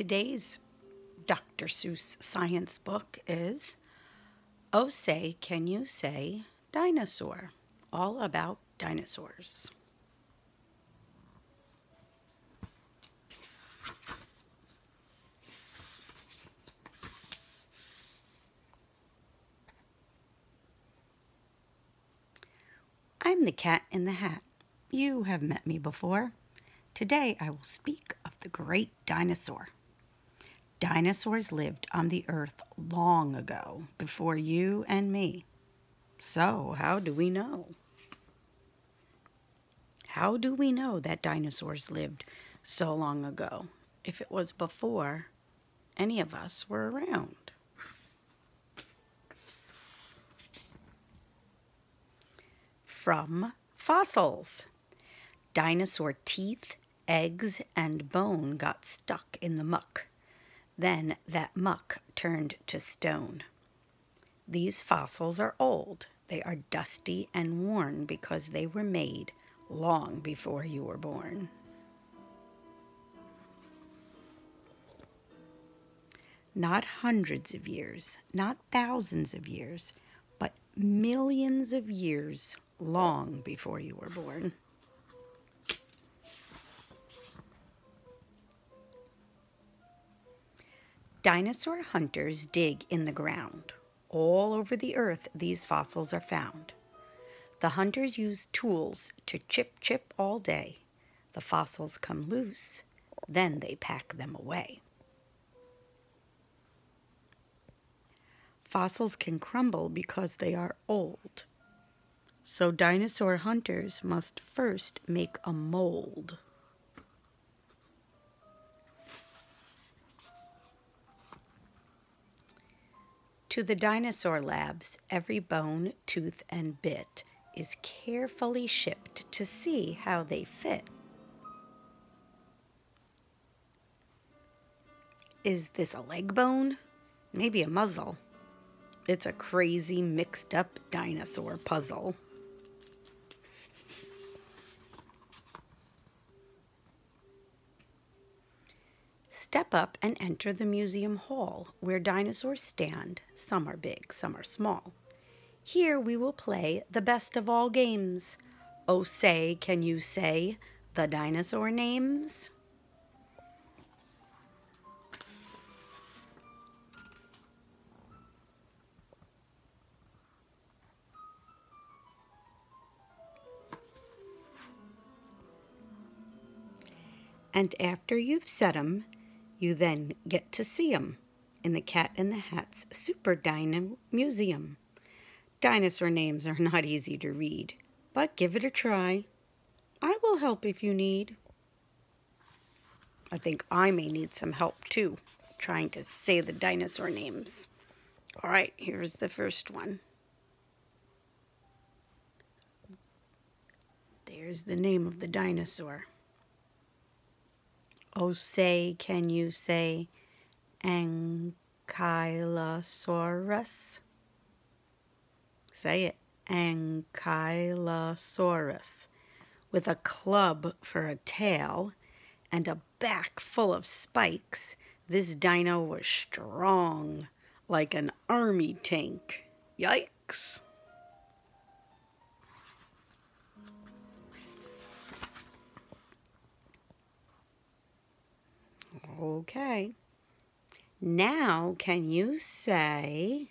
Today's Dr. Seuss science book is Oh Say, Can You Say Dinosaur? All about dinosaurs. I'm the cat in the hat. You have met me before. Today I will speak of the great dinosaur. Dinosaurs lived on the earth long ago, before you and me. So, how do we know? How do we know that dinosaurs lived so long ago if it was before any of us were around? From fossils. Dinosaur teeth, eggs, and bone got stuck in the muck. Then that muck turned to stone. These fossils are old. They are dusty and worn because they were made long before you were born. Not hundreds of years, not thousands of years, but millions of years long before you were born. Dinosaur hunters dig in the ground. All over the earth, these fossils are found. The hunters use tools to chip chip all day. The fossils come loose, then they pack them away. Fossils can crumble because they are old. So dinosaur hunters must first make a mold. To the dinosaur labs, every bone, tooth, and bit is carefully shipped to see how they fit. Is this a leg bone? Maybe a muzzle. It's a crazy mixed up dinosaur puzzle. Step up and enter the museum hall where dinosaurs stand. Some are big, some are small. Here we will play the best of all games. Oh, say, can you say the dinosaur names? And after you've said 'em, you then get to see 'em in the Cat in the Hat's Super Dino Museum. Dinosaur names are not easy to read, but give it a try. I will help if you need. I think I may need some help too, trying to say the dinosaur names. All right, here's the first one. There's the name of the dinosaur. Oh, say, can you say Ankylosaurus? Say it, Ankylosaurus. With a club for a tail and a back full of spikes, this dino was strong, like an army tank. Yikes! Okay. Now, can you say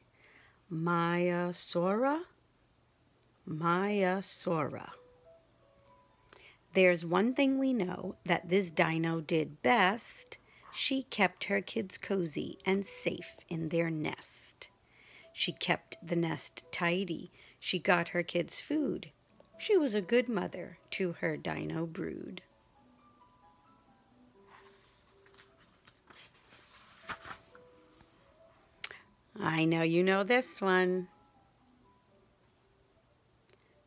Maiasaura? Maiasaura. There's one thing we know that this dino did best. She kept her kids cozy and safe in their nest. She kept the nest tidy. She got her kids food. She was a good mother to her dino brood. I know you know this one.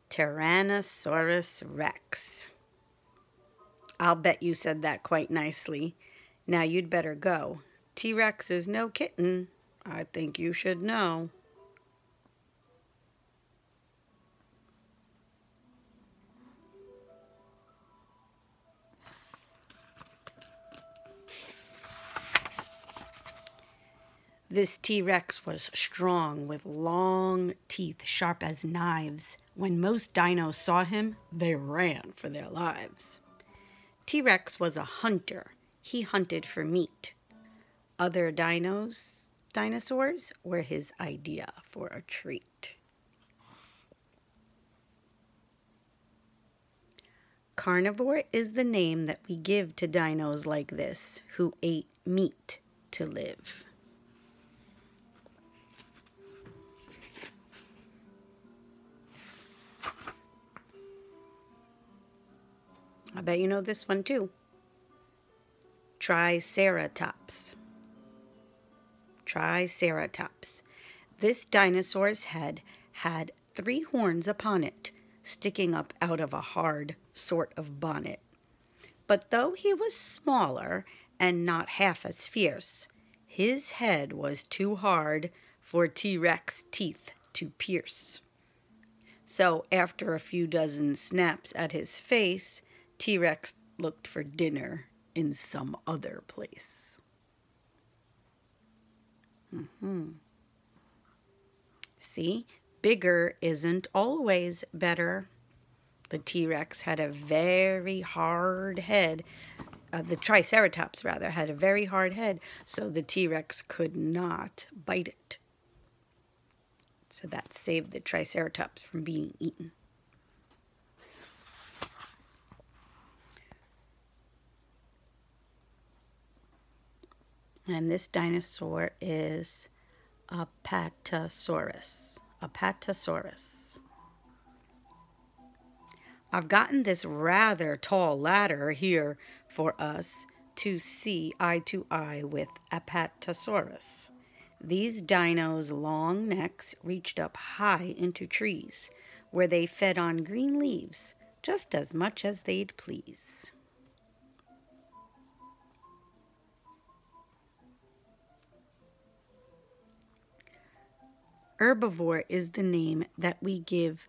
Tyrannosaurus rex. I'll bet you said that quite nicely. Now you'd better go. T-Rex is no kitten. I think you should know. This T Rex was strong with long teeth sharp as knives. When most dinos saw him, they ran for their lives. T Rex was a hunter, he hunted for meat. Other dinos, dinosaurs, were his idea for a treat. Carnivore is the name that we give to dinos like this who ate meat to live. I bet you know this one too. Triceratops. Triceratops. This dinosaur's head had three horns upon it, sticking up out of a hard sort of bonnet. But though he was smaller and not half as fierce, his head was too hard for T Rex teeth to pierce. So, after a few dozen snaps at his face, T Rex looked for dinner in some other place. Mm-hmm. See, bigger isn't always better. The T Rex had a very hard head. Uh, the Triceratops, rather, had a very hard head, so the T Rex could not bite it. So that saved the Triceratops from being eaten. And this dinosaur is Apatosaurus. Apatosaurus. I've gotten this rather tall ladder here for us to see eye to eye with Apatosaurus. These dinos' long necks reached up high into trees, where they fed on green leaves just as much as they'd please. Herbivore is the name that we give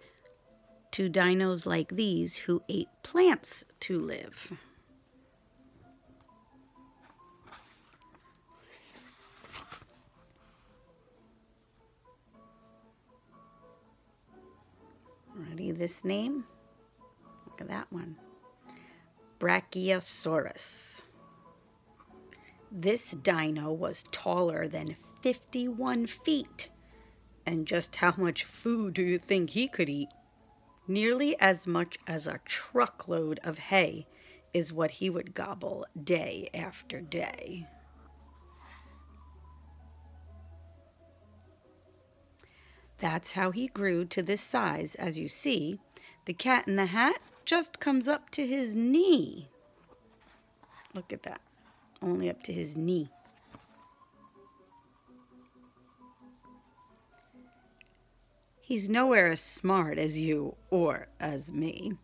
to dinos like these who ate plants to live. Ready this name? Look at that one. Brachiosaurus. This dino was taller than 51 feet and just how much food do you think he could eat? Nearly as much as a truckload of hay is what he would gobble day after day. That's how he grew to this size, as you see. The cat in the hat just comes up to his knee. Look at that, only up to his knee. He's nowhere as smart as you or as me.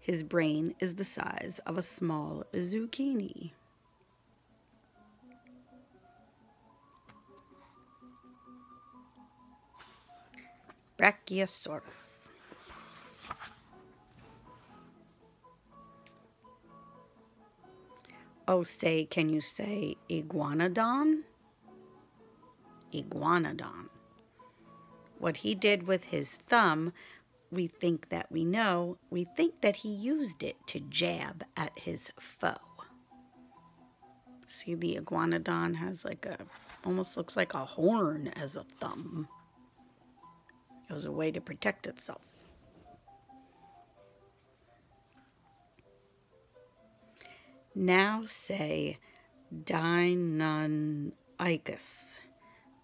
His brain is the size of a small zucchini. Brachiosaurus. Oh, say, can you say iguanodon? Iguanodon. What he did with his thumb, we think that we know, we think that he used it to jab at his foe. See, the iguanodon has like a, almost looks like a horn as a thumb. It was a way to protect itself. Now say Deinonychus.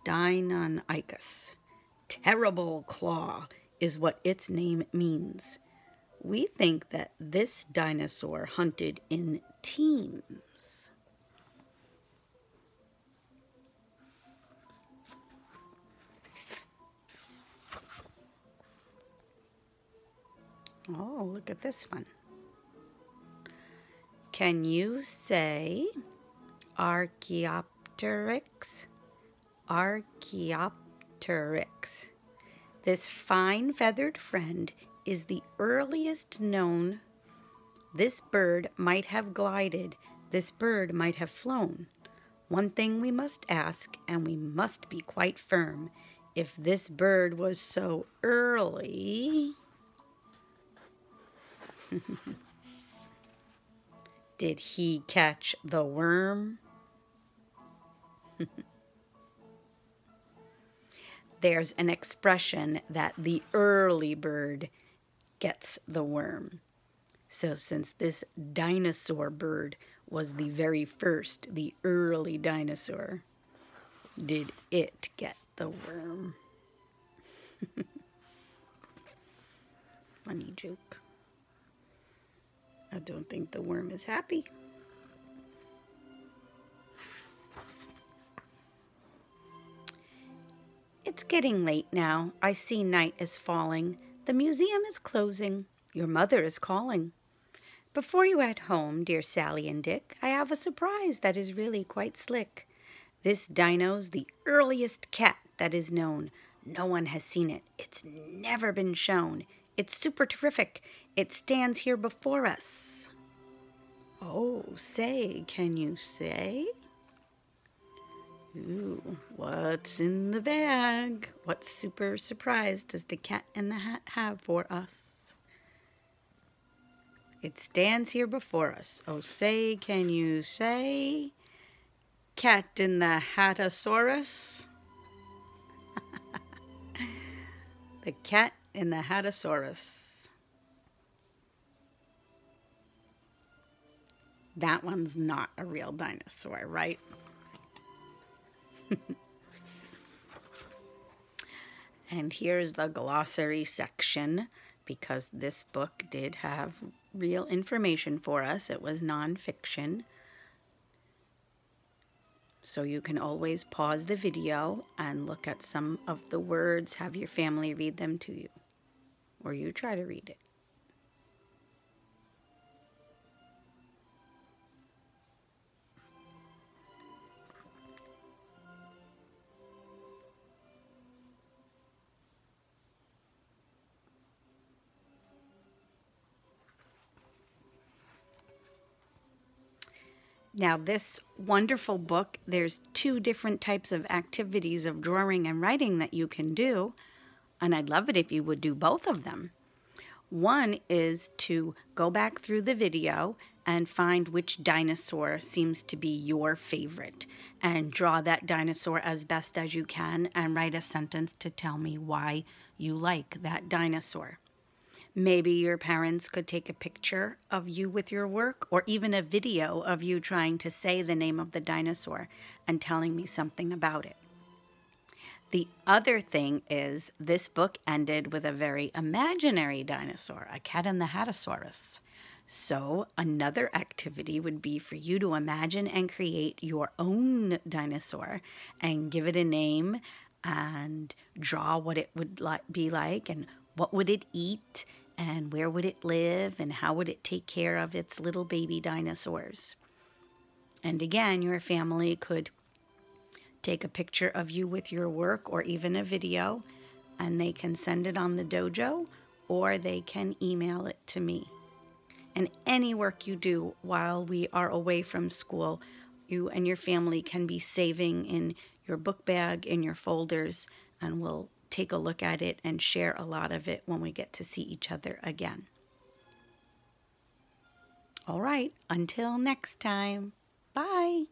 Deinonychus terrible claw is what its name means. We think that this dinosaur hunted in teams. Oh, look at this one. Can you say Archaeopteryx? Archaeopteryx This fine feathered friend is the earliest known. This bird might have glided, this bird might have flown. one thing we must ask, and we must be quite firm. If this bird was so early, did he catch the worm? There's an expression that the early bird gets the worm. So, since this dinosaur bird was the very first, the early dinosaur, did it get the worm? Funny joke. I don't think the worm is happy. It's getting late now. I see night is falling. The museum is closing. Your mother is calling. Before you head home, dear Sally and Dick, I have a surprise that is really quite slick. This dino's the earliest cat that is known. No one has seen it. It's never been shown. It's super terrific. It stands here before us. Oh, say, can you say? Ooh, what's in the bag? What super surprise does the cat in the hat have for us? It stands here before us. Oh, say, can you say? Cat in the Hatosaurus? the cat in the Hatosaurus. That one's not a real dinosaur, right? and here's the glossary section because this book did have real information for us. It was nonfiction. So you can always pause the video and look at some of the words, have your family read them to you, or you try to read it. Now, this wonderful book, there's two different types of activities of drawing and writing that you can do, and I'd love it if you would do both of them. One is to go back through the video and find which dinosaur seems to be your favorite and draw that dinosaur as best as you can and write a sentence to tell me why you like that dinosaur. Maybe your parents could take a picture of you with your work or even a video of you trying to say the name of the dinosaur and telling me something about it. The other thing is, this book ended with a very imaginary dinosaur, a cat in the Hatosaurus. So, another activity would be for you to imagine and create your own dinosaur and give it a name and draw what it would be like and what would it eat and where would it live and how would it take care of its little baby dinosaurs. And again, your family could take a picture of you with your work or even a video, and they can send it on the dojo or they can email it to me. And any work you do while we are away from school, you and your family can be saving in your book bag, in your folders, and we'll take a look at it and share a lot of it when we get to see each other again. All right, until next time, bye.